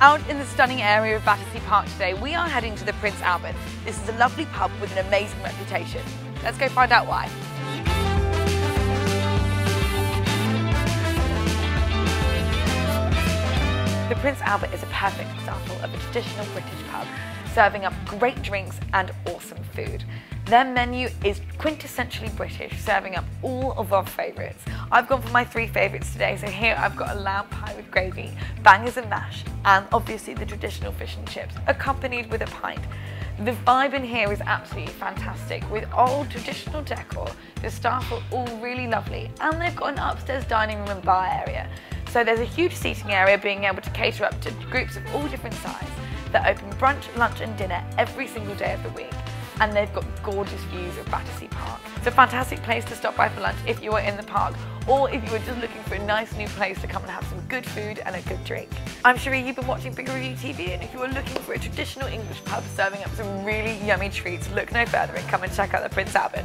Out in the stunning area of Battersea Park today, we are heading to the Prince Albert. This is a lovely pub with an amazing reputation. Let's go find out why. The Prince Albert is a perfect example of a traditional British pub, serving up great drinks and awesome food. Their menu is quintessentially British, serving up all of our favourites. I've gone for my three favourites today, so here I've got a lamb pie with gravy, bangers and mash, and obviously the traditional fish and chips, accompanied with a pint. The vibe in here is absolutely fantastic with old traditional decor. The staff are all really lovely and they've got an upstairs dining room and bar area. So there's a huge seating area being able to cater up to groups of all different sizes that open brunch, lunch and dinner every single day of the week and they've got gorgeous views of Battersea Park. It's a fantastic place to stop by for lunch if you are in the park or if you are just looking for a nice new place to come and have some good food and a good drink. I'm sure you've been watching Big Review TV and if you are looking for a traditional English pub serving up some really yummy treats, look no further and come and check out the Prince Albert.